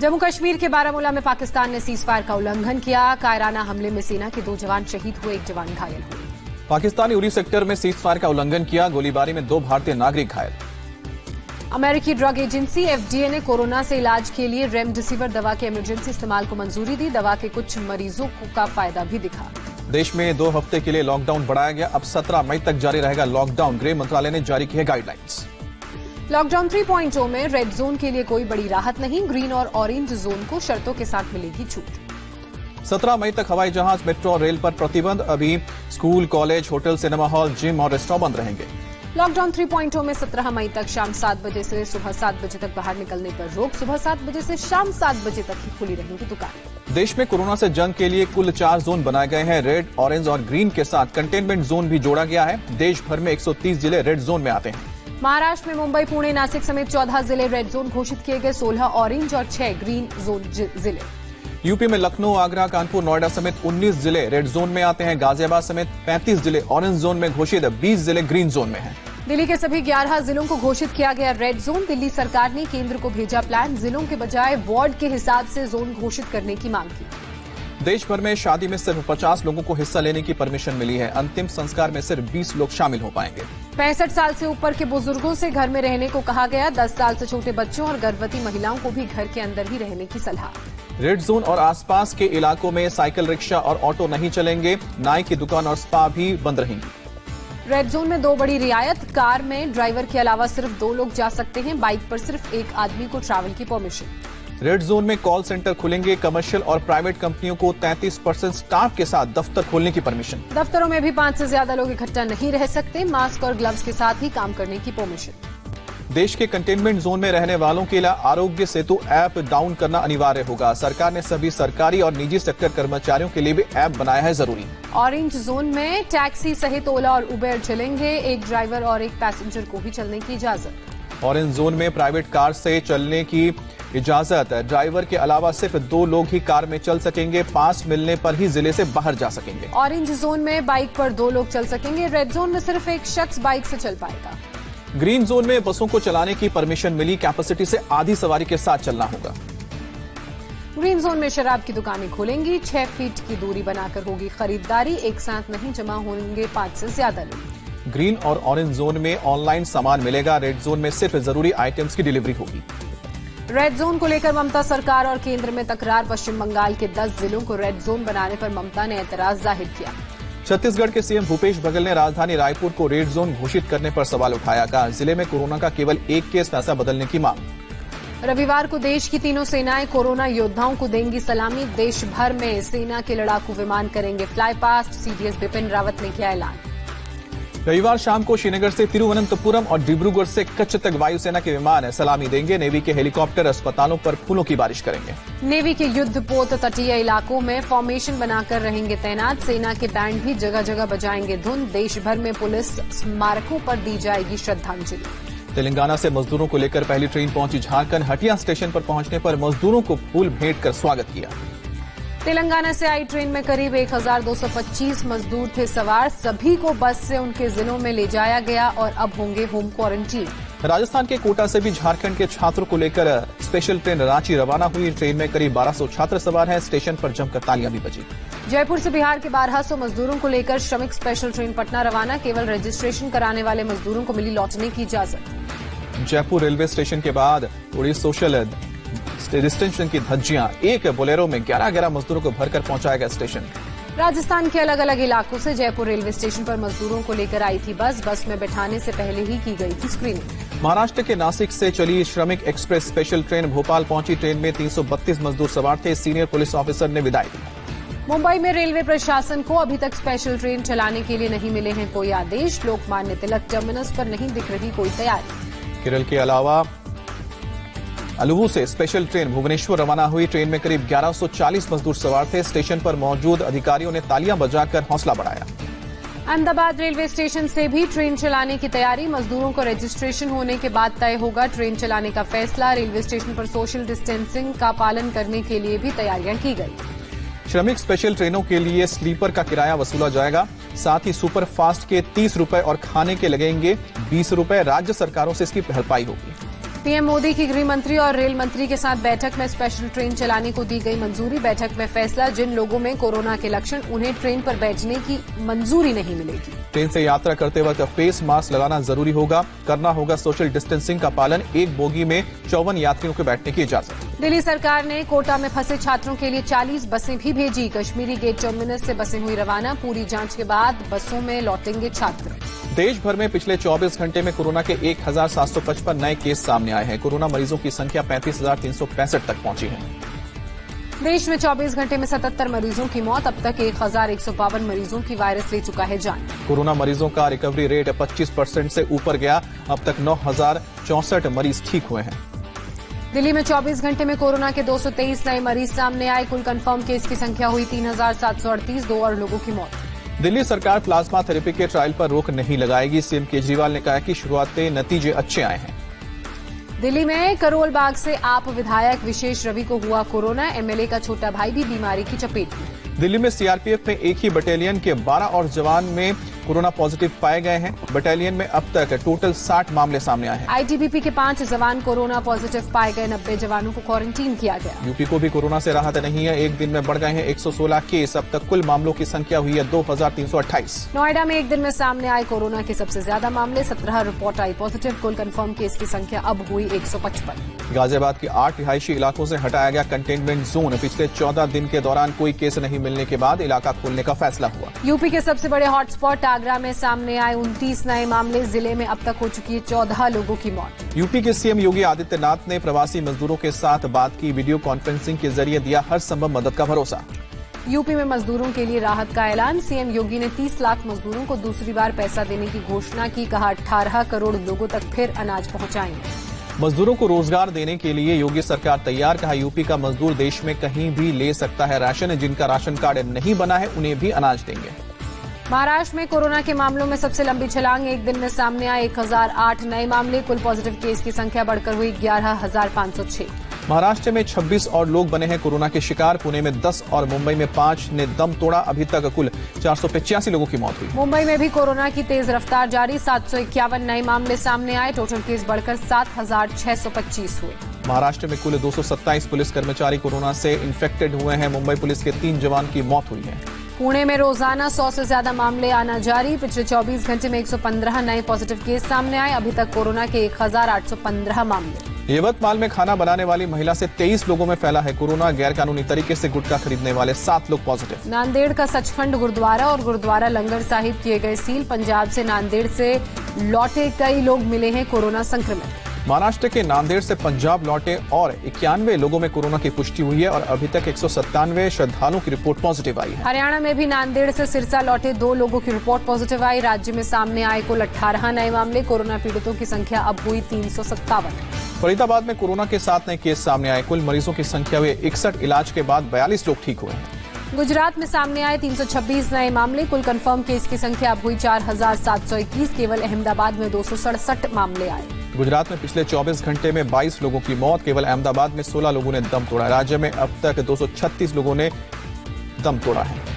जम्मू कश्मीर के बारामूला में पाकिस्तान ने सीज फायर का उल्लंघन किया। कायराना हमले में सेना के दो जवान शहीद हुए एक जवान घायल हुए। पाकिस्तानी उरी सेक्टर में सीज फायर का उल्लंघन किया गोलीबारी में दो भारतीय नागरिक घायल। अमेरिकी ड्रग एजेंसी एफडीए ने कोरोना से इलाज के लिए रेमडेसिविर दवा के इमरजेंसी इस्तेमाल को मंजूरी दी। दवा के कुछ मरीजों को का फ़ायदा भी दिखा। देश में दो हफ़्ते के लिए लॉकडाउन बढ़ाया गया। अब 17 मई तक जारी रहेगा लॉकडाउन। गृह मंत्रालय ने जारी किए गाइडलाइंस लॉकडाउन 3.0 में रेड जोन के लिए कोई बड़ी राहत नहीं ग्रीन और ऑरेंज जोन को शर्तों के साथ मिलेगी छूट। 17 मई तक हवाई जहाज़ मेट्रो और रेल पर प्रतिबंध। अभी school college hotel cinema hall gym और रेस्टोरेंट बंद रहेंगे। लॉकडाउन 3.0 में 17 मई तक शाम सात बजे से सुबह सात बजे तक बाहर निकलने पर रोक। सुबह सात बजे से शाम सात बजे तक ही खुली रहेंगी दुकान। देश में कोरोना से जंग के लिए कुल चार जोन बनाए गए हैं। रेड ऑरेंज और ग्रीन के साथ कंटेनमेंट जोन भी जोड़ा गया है। देश भर में 130 ज़िले रेड जोन में आते हैं। महाराष्ट्र में मुंबई पुणे नासिक समेत चौदह ज़िले रेड जोन घोषित किए गए सोलह ऑरेंज और छह ग्रीन जोन ज़िले। यूपी में लखनऊ आगरा कानपुर नोएडा समेत 19 ज़िले रेड जोन में आते हैं। गाजियाबाद समेत 35 ज़िले ऑरेंज जोन में घोषित। 20 ज़िले ग्रीन जोन में हैं। दिल्ली के सभी 11 जिलों को घोषित किया गया रेड जोन दिल्ली सरकार ने केंद्र को भेजा प्लान जिलों के बजाय वार्ड के हिसाब से जोन घोषित करने की मांग की। देश भर में शादी में सिर्फ़ 50 लोगों को हिस्सा लेने की परमिशन मिली है। अंतिम संस्कार में सिर्फ़ 20 लोग शामिल हो पाएँगे। पैंसठ साल से ऊपर के बुज़ुर्गों से घर में रहने को कहा गया। 10 साल से छोटे बच्चों और गर्भवती महिलाओं को भी घर के अंदर ही रहने की सलाह। रेड जोन और आसपास के इलाकों में साइकिल रिक्शा और ऑटो नहीं चलेंगे। नाई की दुकान और स्पा भी बंद रहेंगी। रेड जोन में दो बड़ी रियायत कार में ड्राइवर के अलावा सिर्फ़ दो लोग जा सकते हैं। बाइक पर सिर्फ़ एक आदमी को ट्रैवल की परमिशन रेड जोन में कॉल सेंटर खुलेंगे कमर्शियल और प्राइवेट कंपनियों को 33 परसेंट स्टाफ के साथ दफ्तर खोलने की परमिशन। दफ्तरों में भी पाँच से ज़्यादा लोग इकट्ठा नहीं रह सकते मास्क और ग्लव्स के साथ ही काम करने की परमिशन। देश के कंटेनमेंट जोन में रहने वालों के लिए आरोग्य सेतु ऐप डाउन करना अनिवार्य होगा। सरकार ने सभी सरकारी और निजी सेक्टर कर्मचारियों के लिए भी ऐप बनाया है ज़रूरी। ऑरेंज जोन में टैक्सी सहित ओला और उबेर चलेंगे एक ड्राइवर और एक पैसेंजर को भी चलने की इजाज़त। ऑरेंज जोन में प्राइवेट कार से चलने की इजाज़त। ड्राइवर के अलावा सिर्फ़ दो लोग ही कार में चल सकेंगे पास मिलने पर ही ज़िले से बाहर जा सकेंगे। ऑरेंज जोन में बाइक पर दो लोग चल सकेंगे रेड जोन में सिर्फ़ एक शख्स बाइक से चल पाएगा। ग्रीन जोन में बसों को चलाने की परमिशन मिली कैपेसिटी से आधी सवारी के साथ चलना होगा। ग्रीन जोन में शराब की दुकानें खोलेंगी छह फीट की दूरी बनाकर होगी खरीदारी एक साथ नहीं जमा होंगे पाँच से ज़्यादा लोग। ग्रीन और ऑरेंज जोन में ऑनलाइन सामान मिलेगा रेड जोन में सिर्फ़ ज़रूरी आइटम्स की डिलीवरी होगी। रेड जोन को लेकर ममता सरकार और केंद्र में तकरार पश्चिम बंगाल के 10 जिलों को रेड जोन बनाने पर ममता ने एतराज़ ज़ाहिर किया। छत्तीसगढ़ के सीएम भूपेश बघेल ने राजधानी रायपुर को रेड जोन घोषित करने पर सवाल उठाया कहा ज़िले में कोरोना का केवल एक केस पैसा बदलने की मांग। रविवार को देश की तीनों सेनाएँ कोरोना योद्धाओं को देंगी सलामी। देश भर में सेना के लड़ाकू विमान करेंगे fly past CDS Bipin Rawat ने किया ऐलान। रविवार शाम को श्रीनगर से तिरुवनंतपुरम और डिब्रूगढ़ से कच्छ तक वायुसेना के विमान सलामी देंगे। नेवी के हेलीकॉप्टर अस्पतालों पर फूलों की बारिश करेंगे। नेवी के युद्ध पोत तटीय इलाकों में फॉर्मेशन बनाकर रहेंगे तैनात। सेना के बैंड भी जगह जगह बजाएँगे धुन। देश भर में पुलिस स्मारकों पर दी जाएगी श्रद्धांजलि। तेलंगाना से मजदूरों को लेकर पहली ट्रेन पहुँची झारखंड। हटिया स्टेशन पर पहुँचने पर मजदूरों को फूल भेंट कर स्वागत किया। तेलंगाना से आई ट्रेन में करीब 1225 मजदूर थे सवार। सभी को बस से उनके जिलों में ले जाया गया और अब होंगे होम क्वारंटीन। राजस्थान के कोटा से भी झारखंड के छात्रों को लेकर स्पेशल ट्रेन रांची रवाना हुई। ट्रेन में करीब 1200 छात्र सवार हैं। स्टेशन पर जमकर तालियाँ भी बजी। जयपुर से बिहार के 1200 मजदूरों को लेकर श्रमिक स्पेशल ट्रेन पटना रवाना। केवल रजिस्ट्रेशन कराने वाले मजदूरों को मिली लौटने की इजाज़त। जयपुर रेलवे स्टेशन के बाद उड़ी सोशल डिस्टेंशन की धज्जियाँ। एक बोलेरो में ग्यारह ग्यारह मजदूरों को भरकर पहुँचाया गया स्टेशन। राजस्थान के अलग अलग इलाकों से जयपुर रेलवे स्टेशन पर मजदूरों को लेकर आई थी बस। बस में बैठाने से पहले ही की गई थी स्क्रीनिंग महाराष्ट्र के नासिक से चली श्रमिक एक्सप्रेस स्पेशल ट्रेन भोपाल पहुँची। ट्रेन में 332 मजदूर सवार थे। सीनियर पुलिस ऑफिसर ने विदाई दी। मुंबई में रेलवे प्रशासन को अभी तक स्पेशल ट्रेन चलाने के लिए नहीं मिले हैं कोई आदेश। लोकमान्य तिलक टर्मिनस पर नहीं दिख रही कोई तैयारी। केरल के अलावा अलुवू से स्पेशल ट्रेन भुवनेश्वर रवाना हुई। ट्रेन में करीब 1140 मजदूर सवार थे। स्टेशन पर मौजूद अधिकारियों ने तालियाँ बजाकर हौसला बढ़ाया। अहमदाबाद रेलवे स्टेशन से भी ट्रेन चलाने की तैयारी। मजदूरों को रजिस्ट्रेशन होने के बाद तय होगा ट्रेन चलाने का फैसला। रेलवे स्टेशन पर सोशल डिस्टेंसिंग का पालन करने के लिए भी तैयारियाँ की गई। श्रमिक स्पेशल ट्रेनों के लिए स्लीपर का किराया वसूला जाएगा। साथ ही सुपर फास्ट के तीस रूपए और खाने के लगेंगे बीस रूपए। राज्य सरकारों से इसकी भरपाई होगी। पीएम मोदी की गृह मंत्री और रेल मंत्री के साथ बैठक में स्पेशल ट्रेन चलाने को दी गई मंजूरी। बैठक में फैसला, जिन लोगों में कोरोना के लक्षण, उन्हें ट्रेन पर बैठने की मंजूरी नहीं मिलेगी। ट्रेन से यात्रा करते वक्त फेस मास्क लगाना ज़रूरी होगा करना होगा सोशल डिस्टेंसिंग का पालन एक बोगी में चौवन यात्रियों के बैठने की इजाज़त। दिल्ली सरकार ने कोटा में फंसे छात्रों के लिए 40 बसें भी भेजी। कश्मीरी गेट टर्मिनस से बसें हुई रवाना पूरी जाँच के बाद बसों में लौटेंगे छात्र। देश भर में पिछले 24 घंटे में कोरोना के 1,755 नए केस सामने आए हैं। कोरोना मरीजों की संख्या पैंतीस तक पहुँची है। देश में 24 घंटे में 77 मरीजों की मौत अब तक एक हज़ार एक सौ बावन मरीजों की वायरस ले चुका है जान। कोरोना मरीजों का रिकवरी रेट 25 परसेंट से ऊपर गया अब तक नौ हज़ार चौसठ मरीज़ ठीक हुए हैं। दिल्ली में 24 घंटे में कोरोना के 223 नए मरीज़ सामने आए कुल कंफर्म केस की संख्या हुई तीन दो और लोगों की मौत। दिल्ली सरकार प्लाज्मा थेरेपी के ट्रायल पर रोक नहीं लगाएगी सीएम केजरीवाल ने कहा कि शुरुआती नतीजे अच्छे आए हैं। दिल्ली में करोल बाग से आप विधायक विशेष रवि को हुआ कोरोना। एमएलए का छोटा भाई भी बीमारी की चपेट में। दिल्ली में सीआरपीएफ में एक ही बटालियन के 12 और जवान में कोरोना पॉजिटिव पाए गए हैं। बटालियन में अब तक टोटल 60 मामले सामने आए हैं। आईटीबीपी के पाँच जवान कोरोना पॉजिटिव पाए गए नब्बे जवानों को क्वारंटीन किया गया। यूपी को भी कोरोना से राहत नहीं है एक दिन में बढ़ गए हैं 116 केस अब तक कुल मामलों की संख्या हुई है दो हज़ार तीन सौ अट्ठाईस। नोएडा में एक दिन में सामने आए कोरोना के सबसे ज़्यादा मामले सत्रह रिपोर्ट आई पॉजिटिव कुल कन्फर्म केस की संख्या अब हुई एक सौ पचपन। गाजियाबाद के आठ रिहायशी इलाकों से हटाया गया कंटेनमेंट जोन पिछले चौदह दिन के दौरान कोई केस नहीं मिलने के बाद इलाका खोलने का फैसला हुआ। यूपी के सबसे बड़े हॉटस्पॉट आगरा में सामने आए उनतीस नए मामले ज़िले में अब तक हो चुकी है चौदह लोगों की मौत। यूपी के सीएम योगी आदित्यनाथ ने प्रवासी मजदूरों के साथ बात की वीडियो कॉन्फ्रेंसिंग के ज़रिए दिया हर संभव मदद का भरोसा। यूपी में मजदूरों के लिए राहत का ऐलान सीएम योगी ने 30 लाख मजदूरों को दूसरी बार पैसा देने की घोषणा की कहा 18 करोड़ लोगों तक फिर अनाज पहुंचाएँगे। मजदूरों को रोज़गार देने के लिए योगी सरकार तैयार कहा यूपी का मजदूर देश में कहीं भी ले सकता है राशन जिनका राशन कार्ड नहीं बना है उन्हें भी अनाज देंगे। महाराष्ट्र में कोरोना के मामलों में सबसे लंबी छलांग एक दिन में सामने आए 1008 नए मामले कुल पॉजिटिव केस की संख्या बढ़कर हुई ग्यारह महाराष्ट्र में 26 और लोग बने हैं कोरोना के शिकार पुणे में 10 और मुंबई में 5 ने दम तोड़ा अभी तक कुल चार सौ पचासी लोगों की मौत हुई। मुंबई में भी कोरोना की तेज रफ्तार जारी सात सौ इक्यावन नए मामले सामने आए टोटल केस बढ़कर सात हज़ार छह सौ पच्चीस हुए। महाराष्ट्र में कुल दो सौ सत्ताईस पुलिस कर्मचारी कोरोना से इन्फेक्टेड हुए हैं मुंबई पुलिस के तीन जवान की मौत हुई है। पुणे में रोज़ाना 100 से ज़्यादा मामले आना जारी। पिछले 24 घंटे में 115 नए पॉजिटिव केस सामने आए। अभी तक कोरोना के 1815 मामले। यवतमाल में खाना बनाने वाली महिला से 23 लोगों में फैला है कोरोना। गैर कानूनी तरीके से गुटखा खरीदने वाले सात लोग पॉजिटिव। नांदेड़ का सचखंड गुरुद्वारा और गुरुद्वारा लंगर साहिब किए गए सील। पंजाब से नांदेड़ से लौटे कई लोग मिले हैं कोरोना संक्रमित। महाराष्ट्र के नांदेड़ से पंजाब लौटे और इक्यानवे लोगों में कोरोना की पुष्टि हुई है और अभी तक एक सौ सत्तानवे श्रद्धालुओं की रिपोर्ट पॉजिटिव आई है। हरियाणा में भी नांदेड़ से सिरसा लौटे दो लोगों की रिपोर्ट पॉजिटिव आई। राज्य में सामने आए कुल अठारह नए मामले। कोरोना पीड़ितों की संख्या अब हुई तीन सौ सत्तावन। फरीदाबाद में कोरोना के सात नए केस सामने आए। कुल मरीजों की संख्या हुई इकसठ। इलाज के बाद बयालीस लोग ठीक हुए हैं। गुजरात में सामने आए 326 नए मामले। कुल कंफर्म केस की संख्या अब हुई 4,721 केवल अहमदाबाद में दो सौ सड़सठ मामले आए। गुजरात में पिछले 24 घंटे में 22 लोगों की मौत। केवल अहमदाबाद में 16 लोगों ने दम तोड़ा राज्य में अब तक 236 लोगों ने दम तोड़ा है।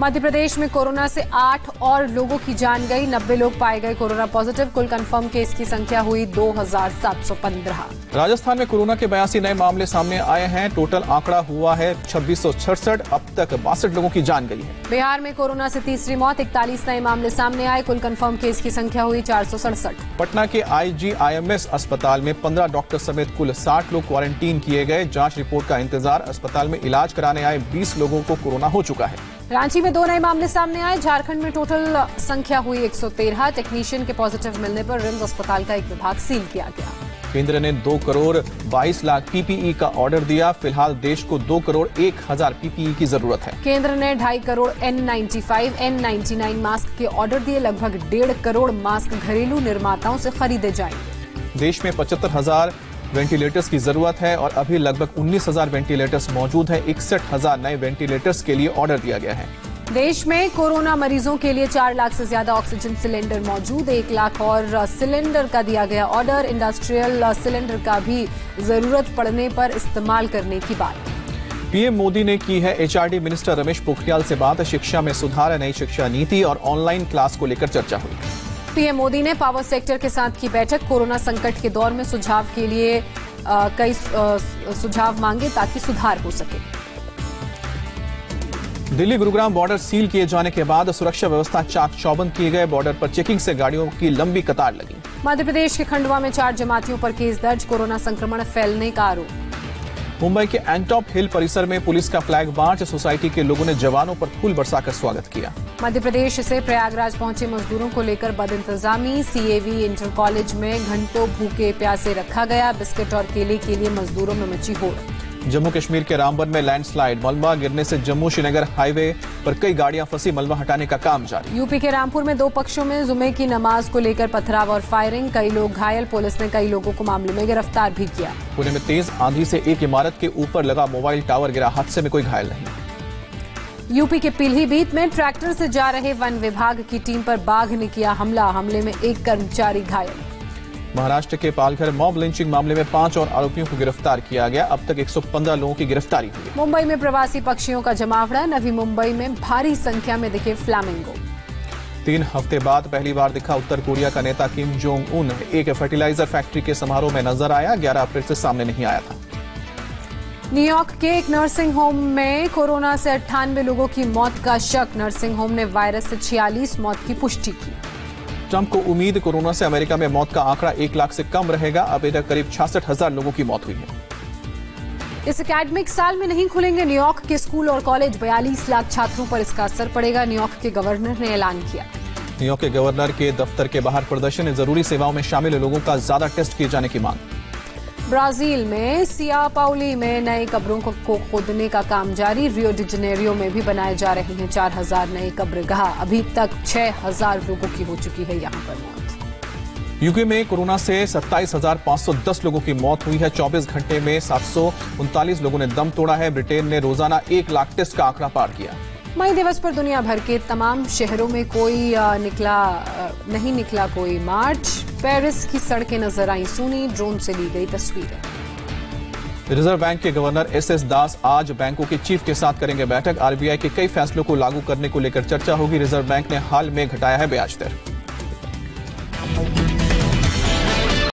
मध्य प्रदेश में कोरोना से आठ और लोगों की जान गई नब्बे लोग पाए गए कोरोना पॉजिटिव। कुल कंफर्म केस की संख्या हुई 2715 राजस्थान में कोरोना के बयासी नए मामले सामने आए हैं। टोटल आंकड़ा हुआ है छब्बीस अब तक बासठ लोगों की जान गई है। बिहार में कोरोना से तीसरी मौत इकतालीस नए मामले सामने आए। कुल कंफर्म केस की संख्या हुई चार सौ सड़सठ। पटना के आईजीआईएमएस अस्पताल में पंद्रह डॉक्टर समेत कुल साठ लोग क्वारंटीन किए गए। जाँच रिपोर्ट का इंतज़ार अस्पताल में इलाज कराने आए बीस लोगों को कोरोना हो चुका है। रांची में दो नए मामले सामने आए। झारखंड में टोटल संख्या हुई 113 टेक्नीशियन के पॉजिटिव मिलने पर रिम्स अस्पताल का एक विभाग सील किया गया। केंद्र ने दो करोड़ बाईस लाख पीपीई का ऑर्डर दिया। फ़िलहाल देश को दो करोड़ एक हज़ार पीपीई की ज़रूरत है। केंद्र ने ढाई crore N ninety five N ninety nine mask के ऑर्डर दिए। लगभग डेढ़ करोड़ मास्क घरेलू निर्माताओं से खरीदे जाएँगे। देश में पचहत्तर हज़ार वेंटिलेटर्स की ज़रूरत है और अभी लगभग उन्नीस हज़ार वेंटिलेटर्स मौजूद है। इकसठ हज़ार नए वेंटिलेटर्स के लिए ऑर्डर दिया गया है। देश में कोरोना मरीजों के लिए चार लाख से ज़्यादा ऑक्सीजन सिलेंडर मौजूद एक लाख और सिलेंडर का दिया गया ऑर्डर। इंडस्ट्रियल सिलेंडर का भी ज़रूरत पड़ने पर इस्तेमाल करने की बात। पीएम मोदी ने की है एचआरडी मिनिस्टर रमेश पोखरियाल से बात। शिक्षा में सुधार नई शिक्षा नीति और ऑनलाइन क्लास को लेकर चर्चा हुई। पीएम मोदी ने पावर सेक्टर के साथ की बैठक। कोरोना संकट के दौर में सुझाव के लिए आ, कई आ, सुझाव मांगे ताकि सुधार हो सके। दिल्ली गुरुग्राम बॉर्डर सील किए जाने के बाद सुरक्षा व्यवस्था चाक चौबंद किए गए बॉर्डर पर चेकिंग से गाड़ियों की लंबी कतार लगी। मध्य प्रदेश के खंडवा में चार जमातियों पर केस दर्ज कोरोना संक्रमण फैलने का आरोप। मुंबई के एंटॉप हिल परिसर में पुलिस का फ्लैग मार्च सोसाइटी के लोगों ने जवानों पर फूल बरसाकर स्वागत किया। मध्य प्रदेश से प्रयागराज पहुँचे मजदूरों को लेकर बद इंतजामी सीएवी इंटर कॉलेज में घंटों भूखे प्यासे रखा गया। बिस्किट और केले के लिए मजदूरों में मची होड़। जम्मू कश्मीर के रामबन में लैंडस्लाइड मलबा गिरने से जम्मू श्रीनगर हाईवे पर कई गाड़ियाँ फंसी मलबा हटाने का काम जारी। यूपी के रामपुर में दो पक्षों में जुमे की नमाज़ को लेकर पथराव और फायरिंग कई लोग घायल पुलिस ने कई लोगों को मामले में गिरफ़्तार भी किया। पुणे में तेज आंधी से एक इमारत के ऊपर लगा मोबाइल टावर गिरा हादसे में कोई घायल नहीं। यूपी के पीलीभीत में ट्रैक्टर से जा रहे वन विभाग की टीम पर बाघ ने किया हमला हमले में एक कर्मचारी घायल। महाराष्ट्र के पालघर मॉब लिंचिंग मामले में पाँच और आरोपियों को गिरफ़्तार किया गया। अब तक 115 लोगों की गिरफ्तारी हुई। मुंबई में प्रवासी पक्षियों का जमावड़ा नवी मुंबई में भारी संख्या में दिखे फ्लैमिंगो। तीन हफ़्ते बाद पहली बार दिखा उत्तर कोरिया का नेता किम जोंग उन एक फर्टिलाइज़र फैक्ट्री के समारोह में नज़र आया 11 अप्रैल से सामने नहीं आया था। न्यूयॉर्क के एक नर्सिंग होम में कोरोना से अट्ठानवे लोगों की मौत का शक। नर्सिंग होम ने वायरस से छियालीस मौत की पुष्टि की। ट्रंप को उम्मीद कोरोना से अमेरिका में मौत का आंकड़ा एक लाख से कम रहेगा। अभी तक करीब छियासठ हज़ार लोगों की मौत हुई है। इस एकेडमिक साल में नहीं खुलेंगे न्यूयॉर्क के स्कूल और कॉलेज। बयालीस लाख छात्रों पर इसका असर पड़ेगा। न्यूयॉर्क के गवर्नर ने ऐलान किया। न्यूयॉर्क के गवर्नर के दफ्तर के बाहर प्रदर्शन। ज़रूरी सेवाओं में शामिल लोगों का ज़्यादा टेस्ट किए जाने की मांग। ब्राज़ील में सियापाउली में नए कब्रों को, खोदने का काम जारी। रियो डी जनेरियो में भी बनाए जा रहे हैं चार हज़ार नए कब्रगाह। अभी तक छह हज़ार लोगों की हो चुकी है यहाँ पर मौत। यूके में कोरोना से 27,510 लोगों की मौत हुई है। 24 घंटे में सात सौ उनतालीस लोगों ने दम तोड़ा है। ब्रिटेन ने रोज़ाना एक लाख टेस्ट का आंकड़ा पार किया। मई दिवस पर दुनिया भर के तमाम शहरों में कोई निकला नहीं निकला कोई मार्च। पेरिस की सड़कें नज़र आई सुनी, ड्रोन से ली गई तस्वीरें। रिज़र्व बैंक के गवर्नर एस एस दास आज बैंकों के चीफ के साथ करेंगे बैठक। आरबीआई के कई फैसलों को लागू करने को लेकर चर्चा होगी। रिज़र्व बैंक ने हाल में घटाया है ब्याज दर।